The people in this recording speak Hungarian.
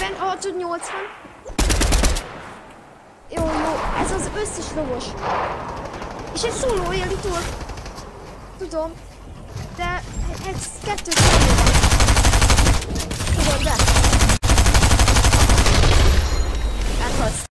680. Jó, jó, ez az összes lovos. És egy szóló éli túl. Tudom. De ez kettő szóló van.